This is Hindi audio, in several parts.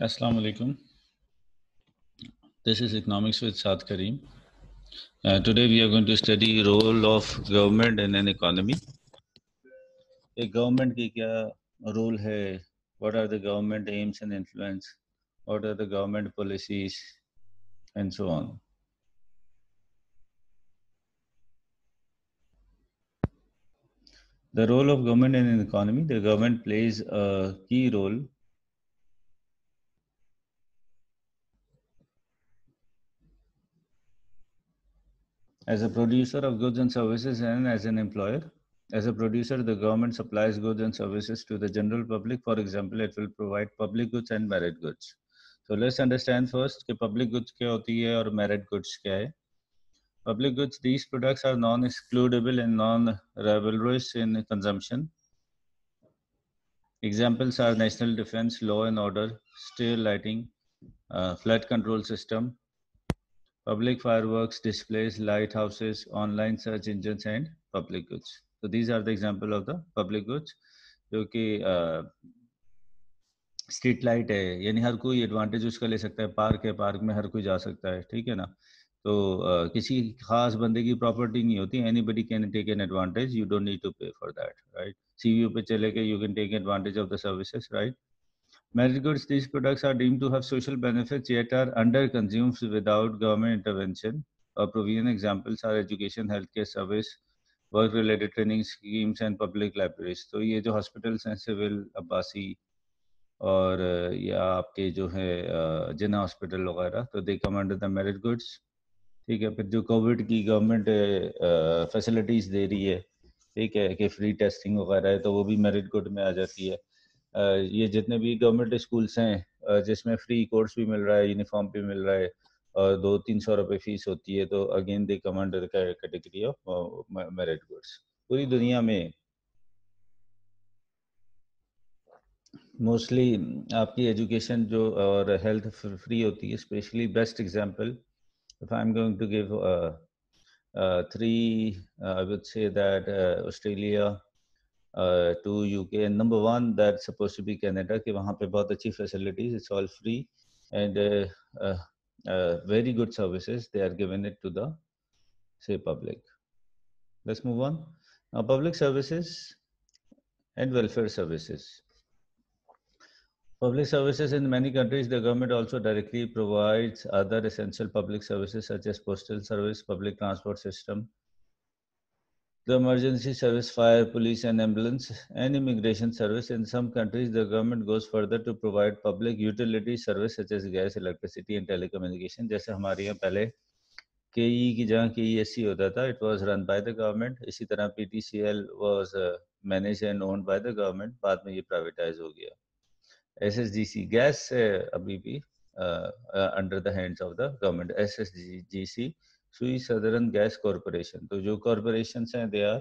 Assalamu alaikum. This is Economics with Saad Karim. Uh, today we are going to study role of government in an economy. A government ki kya role hai? What are the government aims and influence? What are the government policies? And so on. The role of government in an economy, the government plays a key role as a producer of goods and services and as an employer. As a producer, the government supplies goods and services to the general public. For example, it will provide public goods and merit goods. So let's understand first कि public goods क्या होती है और merit goods क्या है. Public goods, these products are non-excludable and non-rivalrous in consumption. Examples are national defense, law and order, stair lighting, uh, flood control system, public fireworks, displays, lighthouses, online search engines and public goods. So these are the example of the public goods जो कि स्ट्रीट लाइट है। यानी हर कोई एडवांटेज उसका ले सकता है। पार्क है पार्क में हर कोई जा सकता है ठीक है ना? तो uh, किसी खास बंदे की प्रॉपर्टी नहीं होती। Anybody can take an advantage you don't need to pay for that right CVO पे चले के you can take advantage of the services right Merit goods, these products are deemed to have social benefits yet are under consumed without government intervention. Or provision examples are education, healthcare service, work related training schemes and public libraries. तो ये जो हॉस्पिटल्स हैं सिविल अब्बासी और या आपके जो है जिना हॉस्पिटल वगैरह तो they come under the merit goods ठीक है फिर जो कोविड की गवर्नमेंट फैसिलिटीज़ दे रही है ठीक है कि फ्री टेस्टिंग वगैरह है तो वो भी मेरिट गुड में आ जाती है ये जितने भी गवर्नमेंट स्कूल्स हैं जिसमें फ्री कोर्स भी मिल रहा है यूनिफॉर्म भी मिल रहा है और दो तीन सौ रुपये फ़ीस होती है तो again they come under category of merit goods पूरी दुनिया में मोस्टली आपकी एजुकेशन जो, और हेल्थ फ्री होती है specially best example if I am going to give three I would say that Australia to UK and number one that suppose to be Canada कि वहाँ पे बहुत अच्छी facilities it's all free and very good services they are given it to the say public let's move on now public services and welfare services public services in many countries the government also directly provides other essential public services such as postal service public transport system the emergency service, fire, police, and ambulance, and immigration service. In some countries, the government goes further to provide public utility service such as gas, electricity, and telecommunication. जैसे हमारे यहाँ पहले के ई की जगह के ई एस सी होता था it was run by the government इसी तरह P T C L was managed and owned by the government बाद में ये प्राइवेटाइज हो गया S S G C gas अभी भी under the hands of Sui Southern Gas Corporation तो जो कॉरपोरेशन हैं they are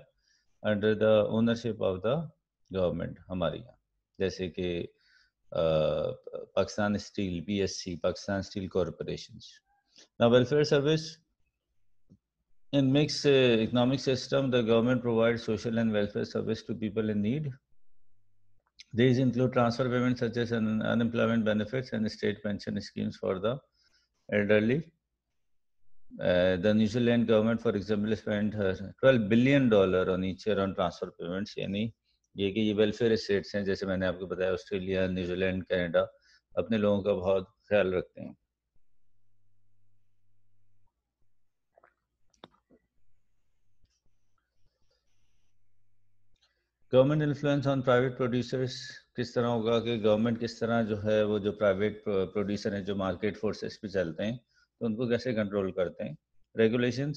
under the ownership of the government हमारे यहाँ जैसे कि Pakistan steel PSC Pakistan steel corporation ना welfare service In mixed uh, economic system, the government provides social and welfare service to people in need. These include transfer payments such as un unemployment benefits and state pension schemes for the elderly. Uh, the New Zealand government, for example, spent uh, 12 billion dollar on each year on transfer payments. यानी ये कि ये वेलफेयर स्टेट्स हैं जैसे मैंने आपको बताया ऑस्ट्रेलिया न्यूजीलैंड कनाडा अपने लोगों का बहुत ख्याल रखते हैं government influence on private producers किस तरह होगा कि गवर्नमेंट किस तरह जो है वो जो प्राइवेट प्रोड्यूसर हैं जो मार्केट फोर्सेस पे चलते हैं तो उनको कैसे कंट्रोल करते हैं? Regulation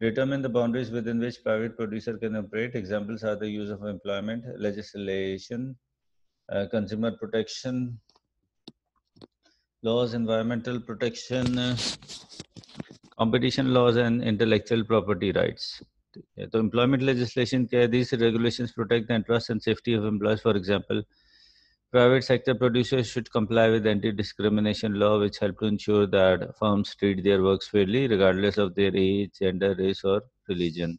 determine the boundaries within which private producer can operate examples are the of employment legislation consumer protection laws environmental protection competition laws and intellectual property rights तो एम्प्लॉयमेंट लेजिस्लेशन क्या है this regulation protect the interest and safety of employees for example Private sector producers should comply with anti-discrimination law, which help to ensure that firms treat their works fairly, regardless of their age, gender, race, or religion.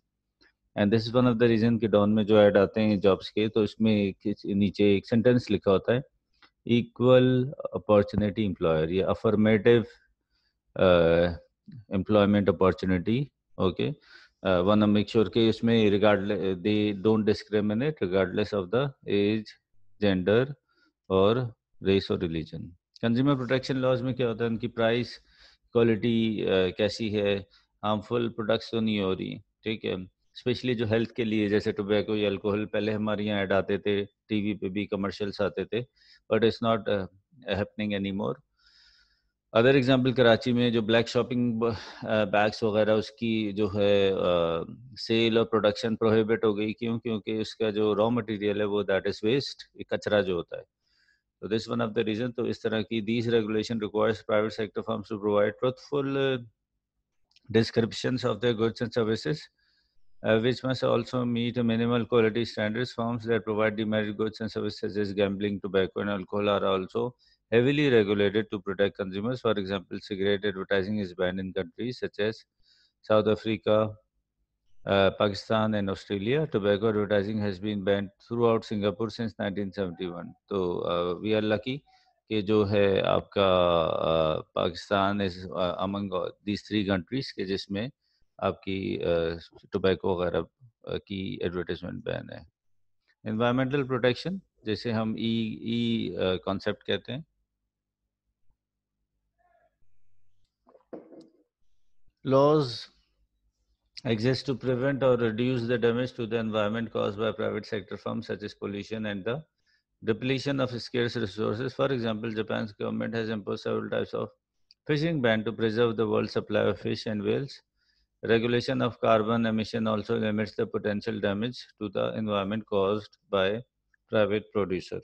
And this is one of the reason कि डाउन में जो ऐड आते हैं जॉब्स के तो इसमें नीचे एक सेंटेंस लिखा होता है equal opportunity employer ये uh, opportunity okay uh, want to make sure कि इसमें regardless they don't discriminate regardless of the age gender or race और रिलीजन कंज्यूमर प्रोटेक्शन लॉज में क्या होता है? उनकी प्राइस क्वालिटी कैसी है? हार्मफुल प्रोडक्ट्स तो नहीं हो रही, ठीक है? स्पेशली जो हेल्थ के लिए, जैसे टोबैको या अल्कोहल पहले हमारे यहाँ ऐड आते थे टीवी पे भी कमर्शियल्स आते थे but it's not happening any more other example Karachi में जो ब्लैक शॉपिंग बैग्स वगैरह, उसकी जो है सेल और प्रोडक्शन प्रोहिबिट हो गई। क्यों? क्योंकि उसका जो रॉ मटेरियल है, वो दैट इज़ वेस्ट कचरा जो होता है। तो this one of the reason तो इस तरह की these regulation requires private sector firms to provide truthful descriptions of their goods and services, uh, which must also meet a minimal quality standards. Firms that provide demerit goods and services such as gambling, tobacco, and alcohol are also heavily regulated to protect consumers. For example, cigarette advertising is banned in countries such as South Africa, Pakistan and Australia, tobacco advertising has been banned throughout Singapore since 1971 तो वी आर लकी कि जो है आपका Pakistan is among these three countries के जिसमें आपकी टोबैको वगैरह की एडवर्टाइजमेंट बैन है। एनवायरमेंटल प्रोटेक्शन, जैसे हम ई ई कॉन्सेप्ट कहते हैं। Laws exist to prevent or reduce the damage to the environment caused by private sector firms such as pollution and the depletion of scarce resources. For example, Japan's government has imposed several types of fishing ban to preserve the world supply of fish and whales. Regulation of carbon emission also limits the potential damage to the environment caused by private producer.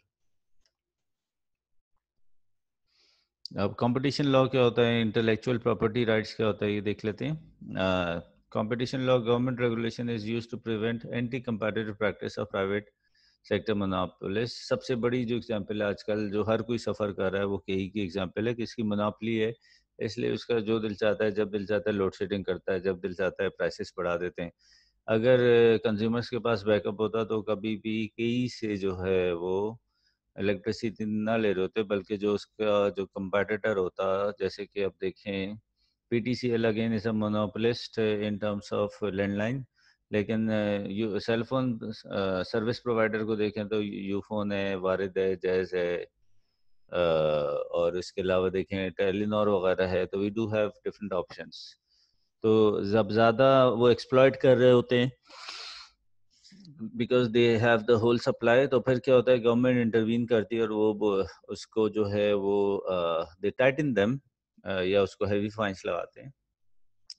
अब कंपटीशन लॉ क्या होता है इंटेलेक्चुअल प्रॉपर्टी राइट्स क्या होता है ये देख लेते हैं law government regulation is used to prevent anti competitive practice of private sector monopolies सबसे बड़ी जो एग्जांपल है, आजकल जो हर कोई सफ़र कर रहा है, वो कहीं की एग्जांपल है कि इसकी मोनोपली है, इसलिए उसका जो दिल चाहता है, जब दिल चाहता है लोड शेडिंग करता है, जब दिल चाहता है प्राइसेस बढ़ा देते हैं। अगर कंज्यूमर्स के पास बैकअप होता तो कभी भी कई से जो है वो इलेक्ट्रिसिटी ना ले रहे होते, बल्कि जो उसका जो कंपेटिटर होता, जैसे कि अब देखें C L again is a monopolist in terms of landline लेकिन you cell phone service provider को देखें तो यूफोन है वारिद है जैज है और इसके अलावा देखें टेलीनॉर वगैरह है तो we do have different options तो जब ज़्यादा वो एक्सप्लॉयट कर रहे होते हैं because they have the whole supply तो फिर क्या होता है गवर्नमेंट इंटरवीन करती है और वो उसको जो है वो दे टाइटन देम या उसको हैवी फाइंस लगाते हैं।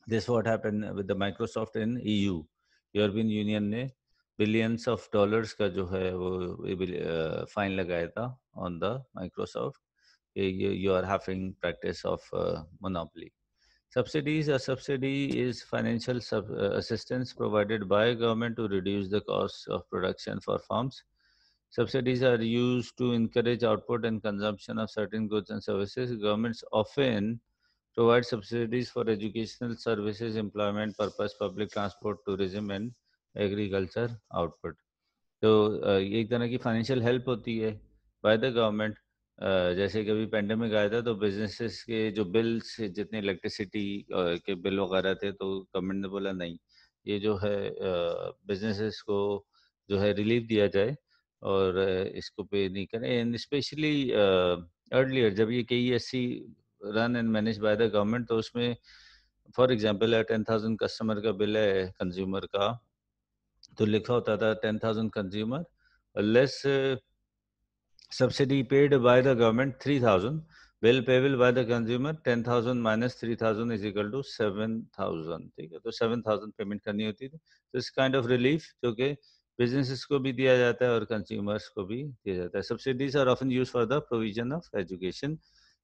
This what happen with Microsoft in E U European Union ने बिलियंस ऑफ़ डॉलर्स का जो है वो फाइन लगाया था on the Microsoft you are having practice of monopoly subsidies subsidy is financial assistance provided by government to reduce the cost of production for farms Subsidies are used to encourage output and consumption of certain goods and services. Governments often provide subsidies for educational services, employment purpose, public transport, tourism and agriculture output तो एक तरह की फाइनेंशियल हेल्प होती है बाय द गवर्नमेंट जैसे कभी पेंडेमिक आया था तो बिजनेसेस के जो बिल्स जितने इलेक्ट्रिसिटी के बिल वगैरह थे तो गवर्नमेंट ने बोला नहीं ये जो है बिजनेसेस को जो है रिलीफ दिया जाए और इसको पे नहीं करें। एंड स्पेशली अर्लियर जब ये K E run and manage by the government तो उसमें फॉर एग्जांपल है टेन थाउज़ेंड कस्टमर का बिल है कंज्यूमर का तो लिखा होता था ten thousand consumer, less subsidy paid by the government three thousand, bill payable by the consumer ten thousand minus three thousand is equal to seven thousand, ठीक है? तो सेवन थाउज़ेंड पेमेंट करनी होती थी। तो इस काइंड ऑफ़ रिलीफ जो कि बिजनेसेस को भी दिया जाता है और कंज्यूमर्स को भी दिया जाता है। Subsidies are often use for the provision of education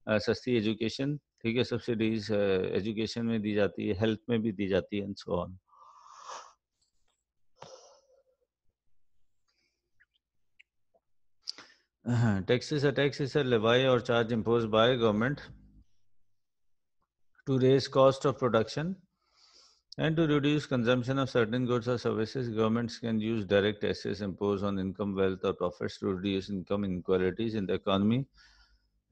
सस्ती एजुकेशन, ठीक है, सब्सिडीज एजुकेशन में दी जाती है, हेल्थ में भी दी जाती है, and on. tax is a levy or charge imposed by government to raise cost of production and to reduce consumption of certain goods or services governments can use direct taxes imposed on income wealth or profits to reduce income inequalities in the economy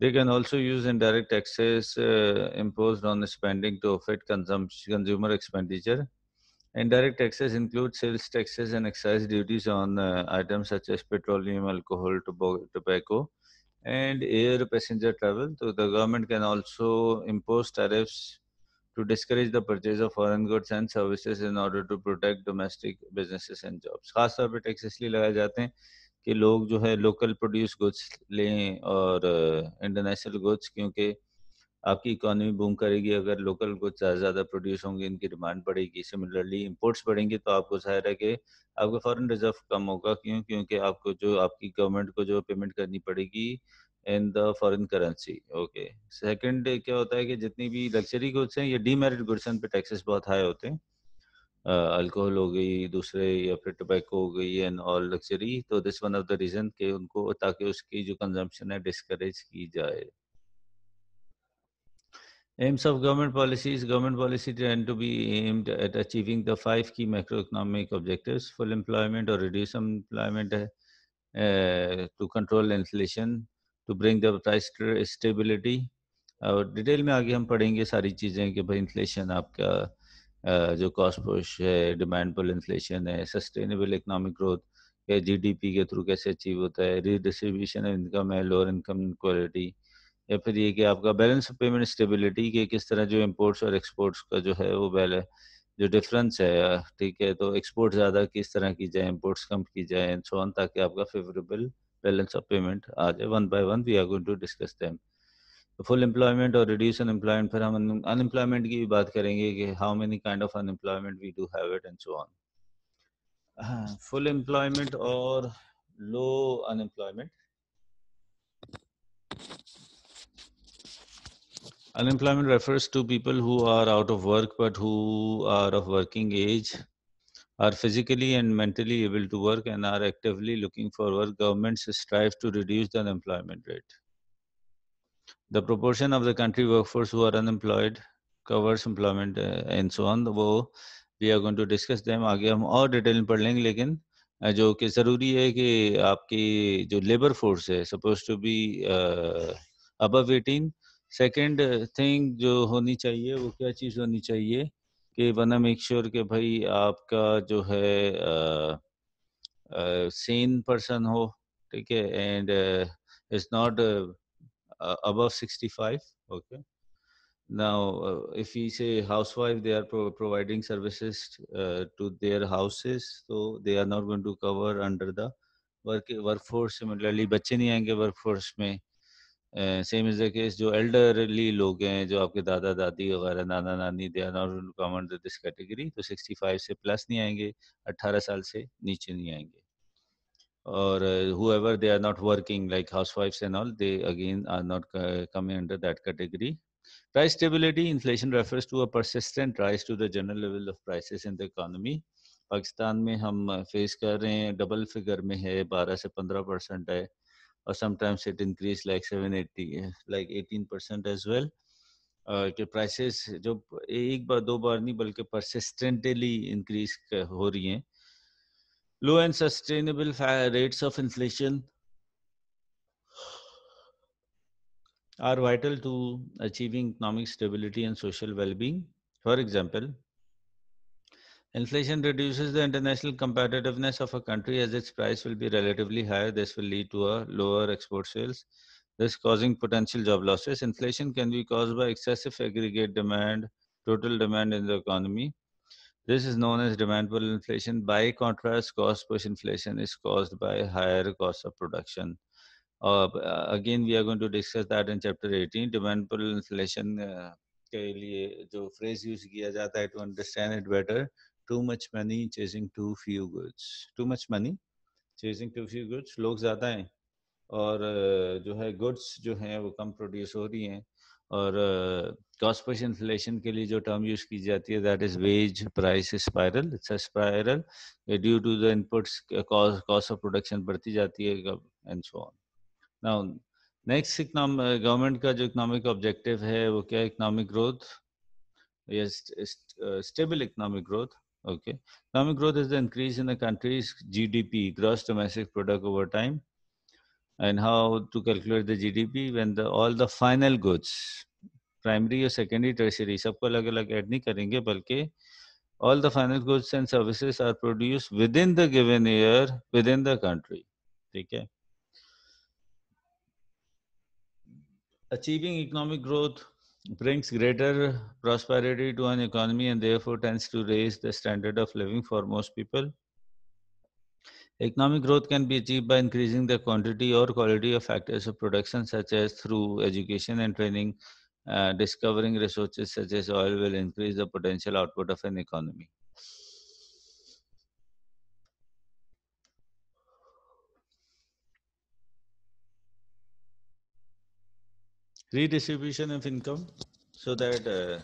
They can also use indirect taxes uh, imposed on spending to affect consumption, consumer expenditure. Indirect taxes include sales taxes and excise duties on uh, items such as petroleum, alcohol, tobacco, and air passenger travel. So the government can also impose tariffs to discourage the purchase of foreign goods and services in order to protect domestic businesses and jobs. खास तौर पे टैक्स इसलिए लगाए जाते हैं कि लोग जो है लोकल प्रोड्यूस गुड्स लें और इंटरनेशनल गुड्स क्योंकि आपकी इकोनॉमी बूम करेगी। अगर लोकल गुड्स ज़्यादा ज़्यादा प्रोड्यूस होंगे, इनकी डिमांड बढ़ेगी। सिमिलरली इंपोर्ट्स बढ़ेंगे तो आपको ज़ाहिर है कि आपका फॉरेन रिज़र्व कम होगा। क्यों? क्योंकि आपको जो, आपकी गवर्नमेंट को जो पेमेंट करनी पड़ेगी in the foreign currency, okay. Second क्या होता है कि जितनी भी लग्जरी गुड्स हैं, या डीमेरिट गुड्स हैं पे टैक्सेस बहुत हाई होते हैं। अल्कोहल हो गई, दूसरे, या फिर टोबैको हो गई, एंड ऑल लग्जरी तो this one of the reason के उनको, ताकि उसकी जो कंजम्पशन है डिस्करेज की जाए। Aims of government policies government policy tend to be aimed at achieving the five key macro economic objectives full employment और रिड्यूस एम्प्लॉयमेंट है to control inflation to bring the price stability. और डिटेल में आगे हम पढ़ेंगे सारी चीज़ें कि भाई इन्फ्लेशन आपका जो कॉस्ट पुश है डिमांड पुल इन्फ्लेशन है सस्टेनेबल इकोनॉमिक ग्रोथ के जीडीपी के थ्रू कैसे अचीव होता है रीडिस्ट्रीब्यूशन ऑफ़ इनकम है लोअर इनकम क्वालिटी या फिर ये कि आपका बैलेंस ऑफ़ पेमेंट स्टेबिलिटी के किस तरह जो इम्पोर्ट्स और एक्सपोर्ट्स का जो है वो बैलेंस जो डिफरेंस है ठीक है तो एक्सपोर्ट ज़्यादा किस तरह की जाए इम्पोर्ट्स कम की जाए एंड सो ताकि आपका फेवरेबल बैलेंस ऑफ पेमेंट आ जाए one by one we are going to discuss them full employment और रिड्यूस अनएम्प्लॉयमेंट फिर हम अनएम्प्लॉयमेंट की भी बात करेंगे कि how many kind of unemployment we do have it and so on full employment और low unemployment Unemployment refers to people who are out of work but who are of working age, Are physically and mentally able to work and are actively looking for work. Governments strive to reduce the unemployment rate. the proportion of the country workforce who are unemployed covers employment uh, and so on वो we are going to discuss them आगे हम और डिटेल में पढ़ लेंगे लेकिन जो कि ज़रूरी है कि आपकी जो लेबर फोर्स है suppose to be above eighteen second thing जो होनी चाहिए वो क्या चीज़ होनी चाहिए ये वना मेक श्योर के भाई आपका जो है सेन पर्सन हो, ठीक है? एंड इट्स नॉट अब sixty five okay now if you say house wife they are providing services to their houses तो they are not going to cover under the work work force similarly बच्चे नहीं आएँगे वर्क फोर्स में सेम इज़ द केस जो एल्डरली लोग हैं, जो आपके दादा दादी वगैरह नाना नानी देना दिस कैटेगरी तो 65 से प्लस नहीं आएँगे 18 साल से नीचे नहीं आएँगे। और whoever they are not working like house wife and all they again are not coming under that category price stability inflation refers to a persistent rise to the general level of prices in the economy Pakistan में हम फेस कर रहे हैं डबल फिगर में है 12 से 15 परसेंट है। or sometimes it increased like 780 like 18 percent as well. Uh, के प्राइसेस जो एक बार, दो बार नहीं, बल्कि परसिस्टेंटली इंक्रीज हो रही हैं। Low and sustainable rates of inflation are vital to achieving economic stability and social wellbeing for example inflation reduces the international competitiveness of a country as its price will be relatively higher. This will lead to a lower export sales, thus causing potential job losses. Inflation can be caused by excessive aggregate demand, total demand in the economy, this is known as demand pull inflation. By contrast, cost push inflation is caused by higher cost of production. Uh, again, we are going to discuss that in chapter 18. Demand pull inflation uh, के लिए जो phrase use किया जाता है to understand it better. Too much money chasing too few goods. Too much money chasing too few goods. लोग ज़्यादा हैं और जो है goods जो हैं वो कम प्रोड्यूस हो रही हैं और कॉस्ट पुश इन्फ्लेशन के लिए जो टर्म यूज़ की जाती है that is wage price spiral it's a spiral due to the inputs cost of production बढ़ती जाती है and so on now next government का जो इकोनॉमिक ऑब्जेक्टिव है, वो क्या economic growth stable economic growth okay economic growth is the increase in the country's gdp gross domestic product over time and how to calculate the GDP when the all the final goods, primary or secondary, tertiary, सबको अलग अलग ऐड नहीं करेंगे बल्कि all the final goods and services are produced within the given year within the country. ठीक है Achieving economic growth brings greater prosperity to an economy and therefore tends to raise the standard of living for most people. Economic growth can be achieved by increasing the quantity or quality of factors of production, such as through education and training. Uh, discovering resources such as oil will increase the potential output of an economy. Redistribution of income so that uh,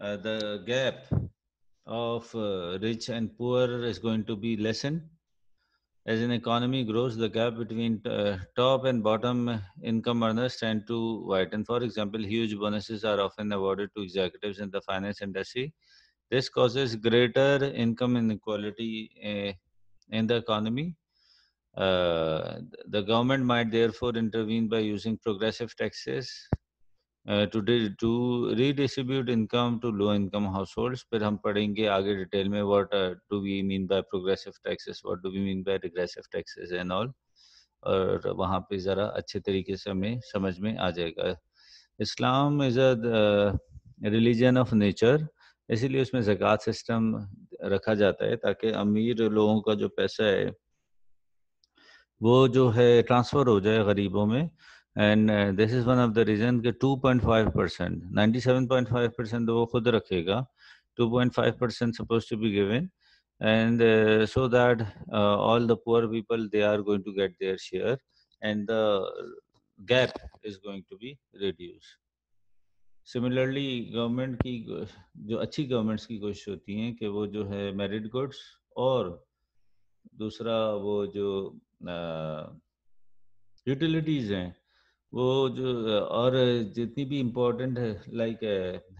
uh, the gap of uh, rich and poor is going to be lessened as an economy grows, the gap between uh, top and bottom income earners tend to widen. For example, huge bonuses are often awarded to executives in the finance industry. This causes greater income inequality uh, in the economy. Uh, the government might therefore intervene by using progressive taxes uh, to to redistribute income to low income households फिर हम पढ़ेंगे आगे डिटेल में what uh, do we mean by progressive taxes what do we mean by regressive taxes and all और वहाँ पे ज़रा अच्छे तरीके से हमें समझ में आ जाएगा Islam is a religion of nature इसीलिए उसमें ज़क़़त सिस्टम रखा जाता है ताकि अमीर लोगों का जो पैसा है वो जो है ट्रांसफ़र हो जाए गरीबों में and this is one of the reason के 2.5 परसेंट नाइन्टी परसेंट वो खुद रखेगा 2.5 percent suppose to be given and so that all the poor people they are going to get their share and the gap is going to be reduce similarly government की, जो अच्छी गवर्नमेंट्स की कोशिश होती है कि वो जो है मेरिट गुड्स और दूसरा वो जो यूटिलिटीज़ uh, हैं वो जो और जितनी भी इम्पोर्टेंट है like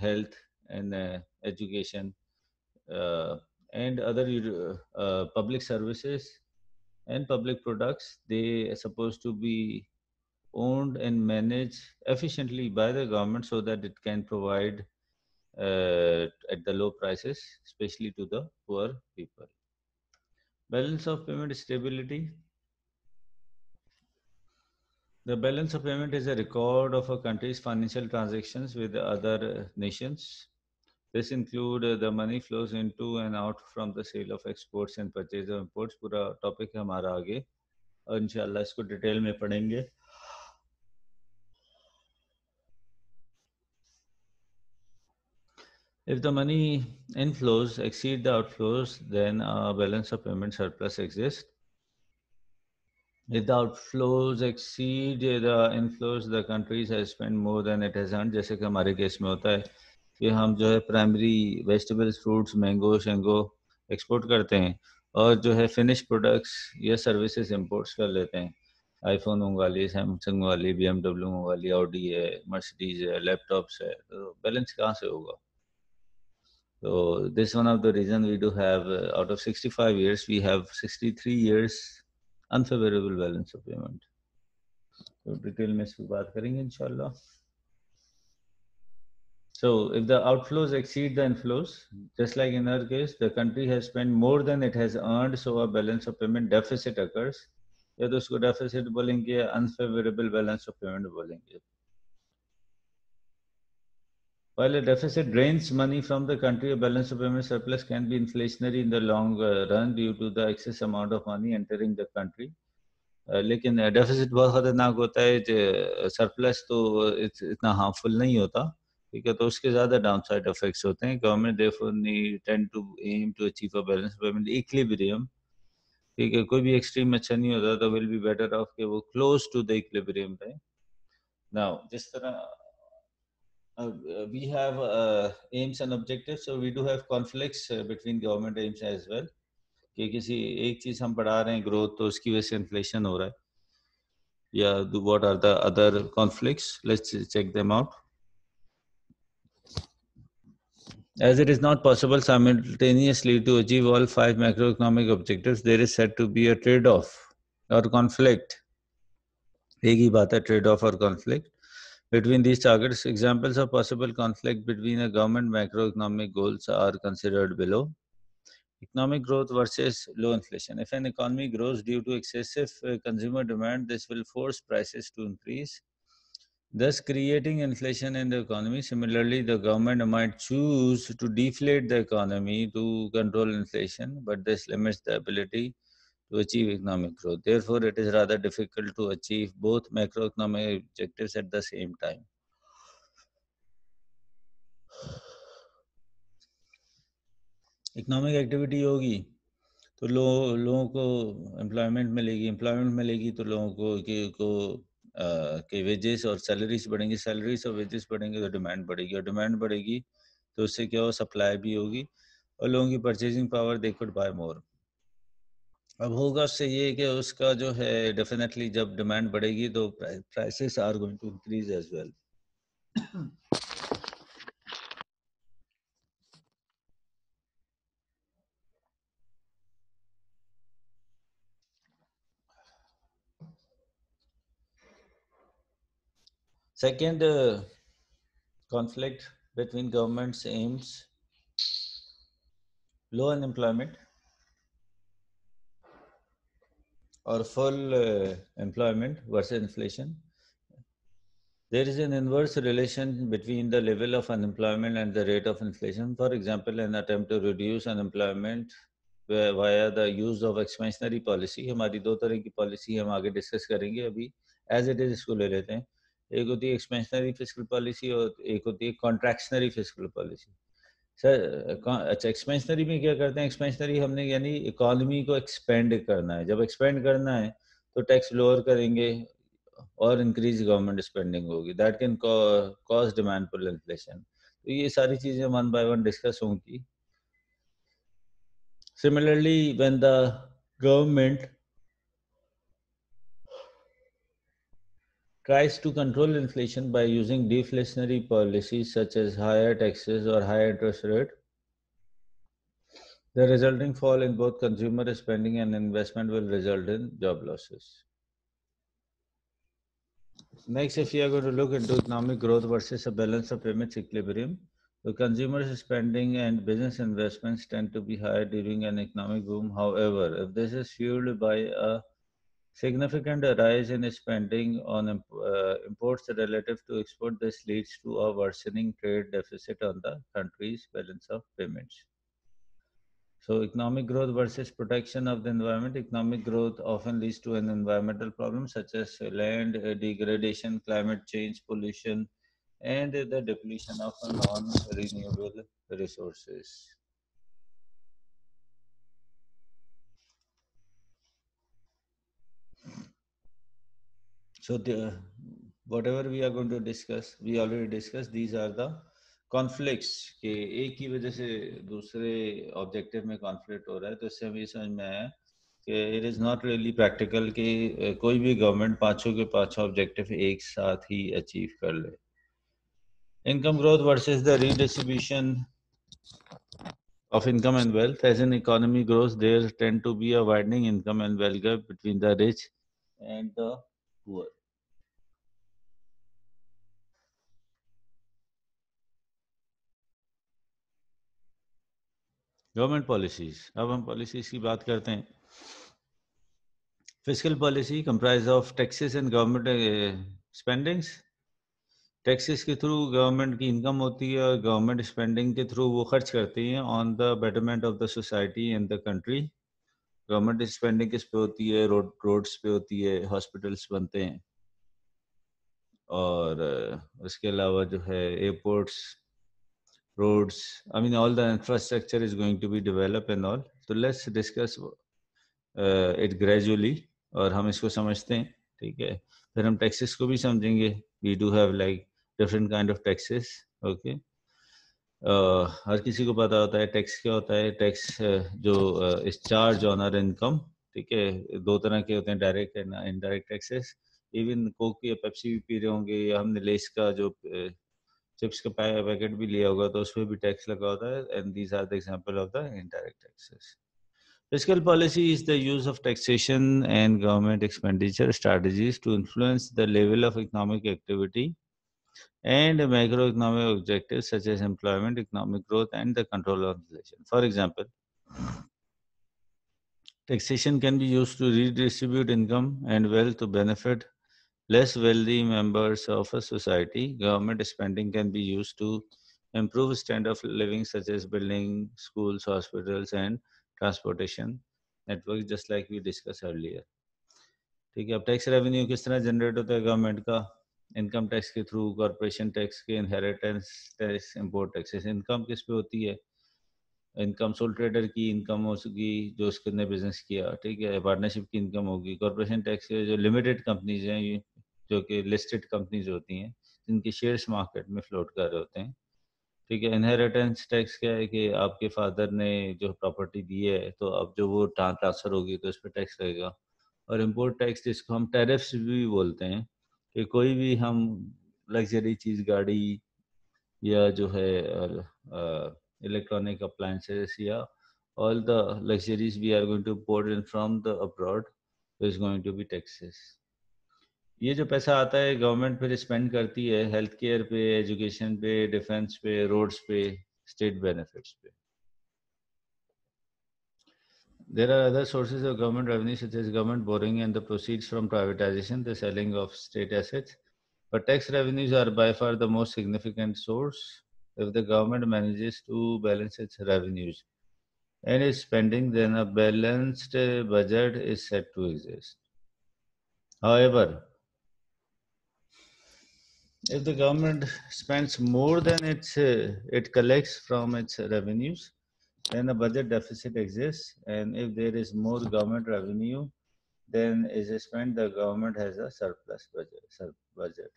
health and education and other public services and public products they are supposed to be owned and managed efficiently by the government so that it can provide uh, at the low prices especially to the poor people balance of payment stability the balance of payment is a record of a country's financial transactions with other nations. This include uh, the money flows into and out from the sale of exports and purchase of imports. पूरा topic है हमारा आगे और इंशाल्लाह इसको डिटेल में पढ़ेंगे If the money inflows exceed the outflows, then a balance of payment surplus exists. If the outflows exceed the inflows, the countries has spent more than it has earned. जैसे कि हमारे केस में होता है कि हम जो है प्राइमरी वेजिटेबल्स फ्रूट्स मैंगो शेंगो एक्सपोर्ट करते हैं और जो है फिनिश प्रोडक्ट्स या सर्विसेज़ इंपोर्ट्स कर लेते हैं आईफोन मंगवा ली सैमसंग वाली बी एमडब्ल्यू मंगवा ली ऑडी है मर्सिडीज है लैपटॉप्स है तो बैलेंस कहाँ से होगा this one of the reason we do have uh, out of 65 years, we have 63 years unfavorable balance of payment. So detail में इसकी बात करेंगे इंशाल्लाह. So if the outflows exceed the inflows, just like in our case, the country has spent more than it has earned, so a balance of payment deficit occurs. या तो उसको deficit बोलेंगे unfavorable balance of payment बोलेंगे. While a deficit drains money from the country, a balance of payment surplus can be inflationary in the long run due to the excess amount of money entering the country. लेकिन डेफिसिट बहुत खतरनाक होता है सरप्लस तो इतना हार्मफुल नहीं होता ठीक है? तो उसके ज़्यादा डाउन साइड इफेक्ट्स होते हैं। Government therefore need tend to aim to achieve a balance payment equilibrium ठीक है? कोई भी एक्सट्रीम अच्छा नहीं होता तो विल बी बेटर ऑफ़ कि वो क्लोज टू द इक्विलिब्रियम रहे। नाउ जिस तरह uh, we have uh, aims and objectives so we do have conflicts uh, between government aims as well कि किसी एक चीज़ हम बढ़ा रहे हैं ग्रोथ तो उसकी वजह से इन्फ्लेशन हो रहा है या what are the other conflicts let's check them out As it is not possible simultaneously to achieve all five macroeconomic objectives, there is said to be a trade-off or conflict एक ही बात है trade off or conflict between these targets examples of possible conflict between a government macroeconomic goals are considered below economic growth versus low inflation if an economy grows due to excessive uh, consumer demand this will force prices to increase thus creating inflation in the economy. Similarly, the government might choose to deflate the economy to control inflation, but this limits the ability to achieve economic growth. Therefore, it is rather difficult to achieve both macroeconomic objectives at the same time. Economic activity होगी तो लो, लोगों को एम्प्लॉयमेंट मिलेगी। एम्प्लॉयमेंट मिलेगी तो लोगों को को के वेजेस और सैलरीज बढ़ेंगी। सैलरीज और वेजेस बढ़ेंगे तो डिमांड बढ़ेगी। और डिमांड बढ़ेगी तो उससे क्या हो? सप्लाई भी होगी। और लोगों की purchasing power they could buy more अब होगा से ये कि उसका जो है डेफिनेटली जब डिमांड बढ़ेगी तो prices are going to increase as well second conflict between governments aims low unemployment or full uh, employment versus inflation. There is an inverse relation between the level of unemployment and the rate of inflation. For example, an attempt to reduce unemployment via the use of expansionary policy. हमारी दो तरह की पॉलिसी हम आगे डिस्कस करेंगे अभी एज इट इज़ इसको ले लेते हैं एक होती है एक्सपेंशनरी फ़िज़िकल पॉलिसी और एक होती है कॉन्ट्रैक्शनरी फ़िज़िकल पॉलिसी सर अच्छा एक्सपेंशनरी में क्या करते हैं? एक्सपेंशनरी हमने यानी इकोनॉमी को एक्सपेंड करना है। जब एक्सपेंड करना है तो टैक्स लोअर करेंगे और इंक्रीज गवर्नमेंट स्पेंडिंग होगी। That can cause demand for inflation तो ये सारी चीज़ें वन बाय वन डिस्कस होंगी। Similarly when the government tries to control inflation by using deflationary policies such as higher taxes or higher interest rate. The resulting fall in both consumer spending and investment will result in job losses. Next, if you are going to look into economic growth versus a balance of payments equilibrium, the consumer spending and business investments tend to be higher during an economic boom. However, if this is fueled by a Significant rise in spending on uh, imports relative to export. This leads to a worsening trade deficit on the country's balance of payments. So economic growth versus protection of the environment. Economic growth often leads to an environmental problem such as land degradation, climate change, pollution, and the depletion of non-renewable resources. So the, whatever we are going to discuss, we already discussed. These are the conflicts कि एक ही वजह से दूसरे ऑब्जेक्टिव में कॉन्फ्लिक्ट हो रहा है तो इससे हमें समझ में आया कि it is not really practical कि कोई भी गवर्नमेंट पाँचों के पाँचों ऑब्जेक्टिव एक साथ ही अचीव कर ले income growth versus the redistribution of income and wealth. As an economy grows, there tend to be a widening income and wealth gap between the rich and the poor. Government policies अब हम पॉलिसीज़ की बात करते हैं। Fiscal policy comprise of taxes and government spendings taxes के थ्रू गवर्नमेंट की इनकम होती है और गवर्नमेंट स्पेंडिंग के थ्रू वो खर्च करती हैं on the betterment of the society and the country government spending किस पे होती है? रोड रोड्स पे होती है? हॉस्पिटल्स बनते हैं। और उसके अलावा जो है airports i mean all the infrastructure is going to be developed and all. So let's discuss uh, it gradually और हम इसको समझते हैं ठीक है? फिर हम टैक्सेस को भी समझेंगे। We do have like different kind of taxes okay हर किसी को पता होता है, टैक्स क्या होता है? टैक्स जो इस चार्ज ऑन आर इनकम, ठीक है? दो तरह के होते हैं, direct and indirect taxes. Even Coke या पेप्सी भी पी रहे होंगे, या हमने लेस का जो चिप्स का पैकेट भी लिया होगा तो उस पर भी टैक्स लगा होता है, and these are the example of the indirect taxes. Fiscal policy is the use of taxation and government expenditure strategies to influence the level of economic activity and macroeconomic objectives such as employment, economic growth, and the control of inflation. For example, taxation can be used to redistribute income and wealth to benefit less wealthy members of a society. Government spending can be used to improve standard of living such as building schools, hospitals, and transportation network, just like we discussed earlier. ठीक है अब टैक्स रेवेन्यू किस तरह जनरेट होता है गवर्नमेंट का इनकम टैक्स के थ्रू, कॉरपोरेशन टैक्स के inheritance tax import taxes income किस पे होती है? इनकम सोल ट्रेडर की इनकम होगी जो उसने बिज़नेस किया, ठीक है? पार्टनरशिप की इनकम होगी। कॉरपोरेशन टैक्स के जो लिमिटेड कंपनीज़ हैं जो कि लिस्टेड कंपनीज़ होती हैं, जिनके शेयर्स मार्केट में फ्लोट कर रहे होते हैं, ठीक है? इनहेरिटेंस टैक्स क्या है कि आपके फादर ने जो प्रॉपर्टी दी है तो अब जो वो ट्रांसफ़र होगी तो उस पर टैक्स लगेगा। और इम्पोर्ट टैक्स जिसको हम टेरिफ्स भी बोलते हैं कि कोई भी हम लग्जरी चीज़ गाड़ी या जो है इलेक्ट्रॉनिक अप्लायंसेस या all the luxuries we are going to import in from the abroad is going to be taxes. ये जो पैसा आता है गवर्नमेंट फिर स्पेंड करती है हेल्थ केयर पे एजुकेशन पे डिफेंस पे रोड्स पे स्टेट बेनिफिट्स पे There are other sources of government revenue such as government borrowing and the proceeds from privatization, the selling of state assets. But tax revenues are by far the most significant source if the government manages to balance its revenues and its spending, then a balanced budget is said to exist. However, if the government spends more than its, uh, it collects from its revenues, then a budget deficit exists. And if there is more government revenue, then is spent, the government has a surplus budget. Sur budget.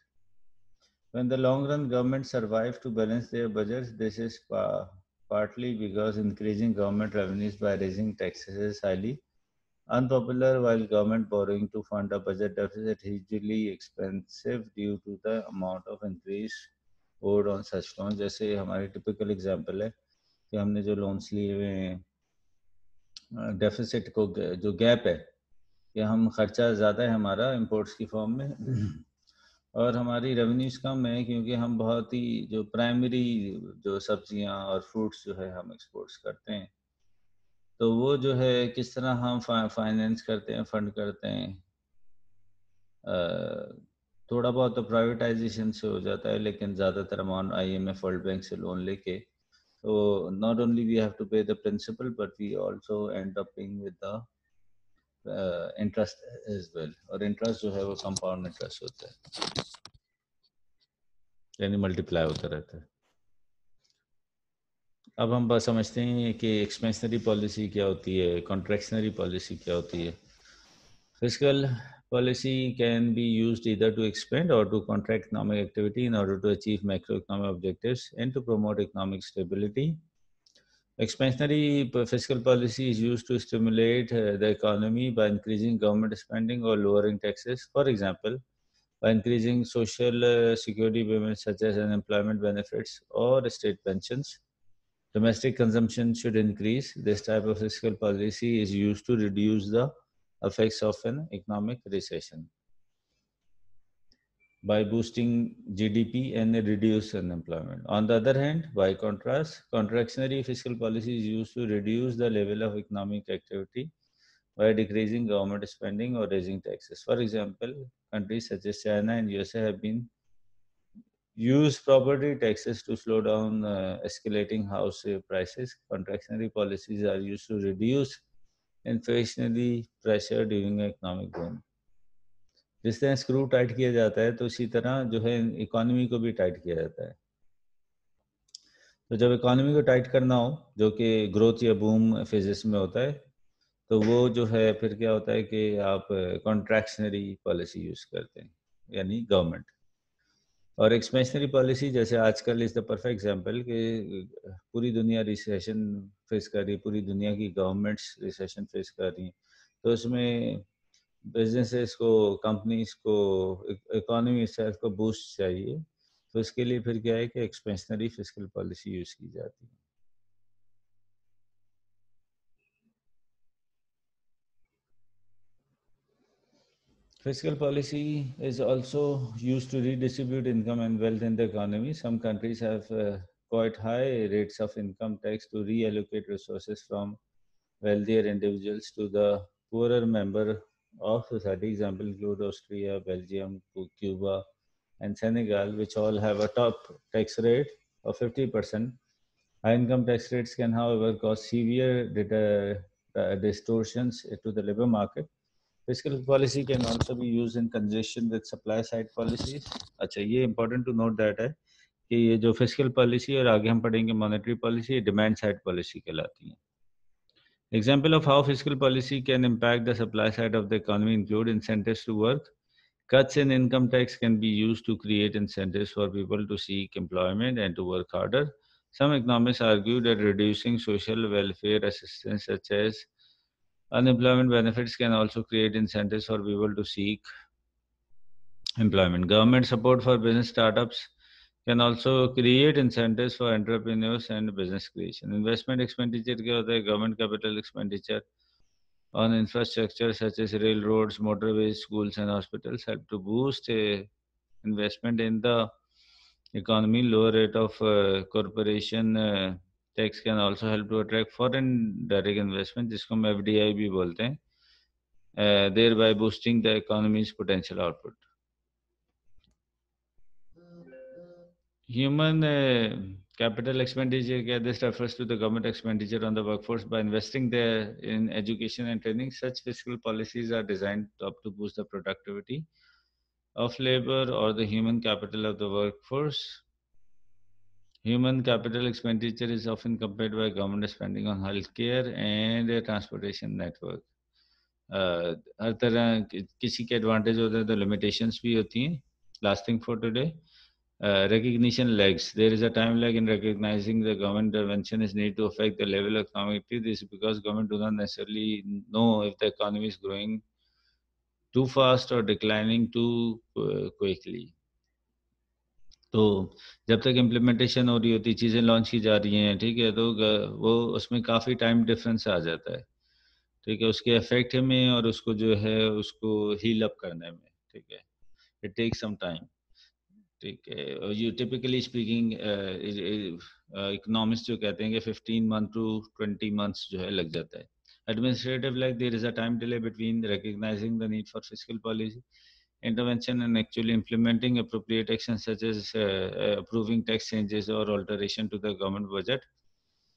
When the long run government survive to balance their budgets, this is pa partly because increasing government revenues by raising taxes is highly unpopular while government borrowing to fund a budget deficit is hugely expensive due to the amount of increase owed on such loans जैसे हमारी typical example है कि हमने जो लोन्स लिए हुए हैं डेफिसिट को जो गैप है कि हम खर्चा ज़्यादा है हमारा इंपोर्ट्स की फॉर्म में। और हमारी रेवेन्यूज कम है क्योंकि हम बहुत ही जो प्राइमरी जो सब्ज़ियाँ और फ्रूट्स जो है हम एक्सपोर्ट्स करते हैं। तो वो जो है किस तरह हम फाइनेंस करते हैं फंड करते हैं थोड़ा बहुत तो प्राइवेटाइजेशन से हो जाता है, लेकिन ज़्यादातर अमाउंट एफ़ वर्ल्ड बैंक से लोन लेके so not only we have to pay the principal but we also end up paying with the uh, interest as well और interest जो है वो compound interest होता है यानी मल्टीप्लाई होता रहता है अब हम बस समझते हैं कि एक्सपेंशनरी पॉलिसी क्या होती है कॉन्ट्रेक्शनरी पॉलिसी क्या होती है fiscal policy can be used either to expand or to contract economic activity in order to achieve macroeconomic objectives and to promote economic stability. Expansionary fiscal policy is used to stimulate uh, the economy by increasing government spending or lowering taxes. For example, by increasing social uh, security payments such as unemployment benefits or state pensions. Domestic consumption should increase. This type of fiscal policy is used to reduce the effects of an economic recession by boosting GDP and reduce unemployment. On the other hand, by contrast, contractionary fiscal policy is used to reduce the level of economic activity by decreasing government spending or raising taxes. For example, countries such as China and USA have been use property taxes to slow down uh, escalating house prices. Contractionary policies are used to reduce inflationary pressure during economic boom. जिस तरह स्क्रू टाइट किया जाता है तो इसी तरह जो है इकोनॉमी को भी टाइट किया जाता है तो जब इकोनॉमी को टाइट करना हो, जो कि ग्रोथ या बूम फेजेस में होता है तो वो जो है फिर क्या होता है कि आप कॉन्ट्रैक्शनरी पॉलिसी यूज़ करते हैं, यानी गवर्नमेंट और एक्सपेंशनरी पॉलिसी जैसे आजकल इज़ द परफेक्ट एग्जांपल कि पूरी दुनिया रिसेशन फेस कर रही है, पूरी दुनिया की गवर्नमेंट्स रिसेशन फेस कर रही हैं। तो उसमें बिजनेसेस को कंपनीज़ को e-, इकोनॉमी सेल्फ को बूस्ट चाहिए तो इसके लिए फिर क्या है कि एक्सपेंशनरी फ़िज़िकल पॉलिसी यूज़ की जाती है। Fiscal policy is also used to redistribute income and wealth in the economy some countries have quite high rates of income tax to reallocate resources from wealthier individuals to the poorer member of society. Example include Austria, Belgium, Cuba, and Senegal, which all have a top tax rate of 50%. High income tax rates can, however, cause severe uh, distortions to the labor market Fiscal policy can also be used in conjunction with supply side policies. अच्छा ये important to note that है कि ये जो fiscal policy और आगे हम पढ़ेंगे monetary policy demand side policy कहलाती हैं. Example of how fiscal policy can impact the supply side of the economy include incentives to work. Cuts in income tax can be used to create incentives for people to seek employment and to work harder. Some economists argue that reducing social welfare assistance such as Unemployment benefits can also create incentives for people to seek employment. Government support for business startups can also create incentives for entrepreneurs and business creation. Investment expenditure क्या होता है government capital expenditure on infrastructure such as railroads, motorways, schools and hospitals help to boost uh, investment in the economy. Lower rate of uh, corporation uh, tax can also help to attract foreign direct investment जिसको हम एफडीआई भी बोलते हैं there by boosting the economy's potential output human uh, capital expenditure yeah, this refers to the government expenditure on the workforce by investing there in education and training such fiscal policies are designed to, to boost the productivity of labor or the human capital of the workforce Human capital expenditure is often compared by government spending on healthcare and transportation network. Uh, हर तरह किसी के एडवांटेज होते हैं तो लिमिटेशंस भी होती हैं last thing for today Recognition lags. There is a time lag in recognizing the government intervention is needed to affect the level of economic activity. This is because government do not necessarily know if the economy is growing too fast or declining too uh, quickly. तो जब तक इम्प्लीमेंटेशन हो रही होती चीज़ें लॉन्च की जा रही हैं ठीक है तो वो उसमें काफ़ी टाइम डिफरेंस आ जाता है ठीक है उसके इफ़ेक्ट में और उसको जो है उसको हील अप करने में ठीक है इट टेक सम टाइम ठीक है। यू टिपिकली स्पीकिंग इकोनॉमिक्स जो कहते हैं कि 15 मंथ टू 20 मंथ्स जो है लग जाता है। Administrative like there is a time delay between recognising the need for fiscal policy intervention and actually implementing appropriate action approving tax changes और alteration to the government budget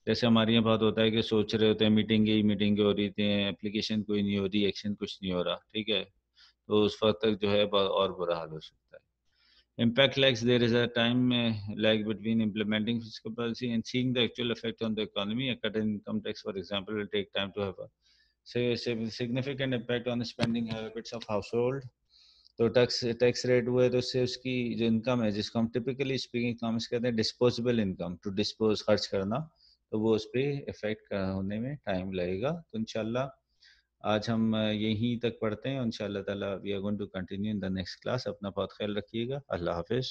जैसे हमारे यहाँ बात होता है कि सोच रहे होते हैं मीटिंग ही मीटिंग हो रही थी एप्लीकेशन कोई नहीं हो रही एक्शन कुछ नहीं हो रहा, ठीक है। तो उस वक्त तक जो है और बुरा हाल हो सकता है। Impact lags there is a time uh, lag between implementing fiscal policy and seeing the actual effect on the economy a cut in income tax for example will take time to have a say, significant impact on the spending habits of household तो टैक्स टैक्स रेट हुए तो उससे उसकी जो इनकम है जिसको हम टिपिकली स्पीकिंग इकोनॉमिक्स कहते हैं डिस्पोजेबल इनकम टू डिस्पोज खर्च करना तो वो उस पर इफ़ेक्ट होने में टाइम लगेगा तो इनशाला आज हम यहीं तक पढ़ते हैं। इन ताला we are going to continue in the next class अपना बहुत ख्याल रखिएगा। अल्लाह हाफिज़।